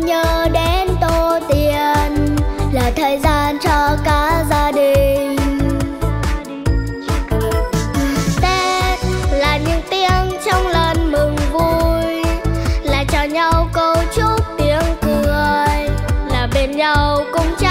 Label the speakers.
Speaker 1: nhớ đến tô tiền là thời gian cho cả gia đình. Tết là những tiếng trong lần mừng vui, là cho nhau câu chúc tiếng cười, là bên nhau cùng chào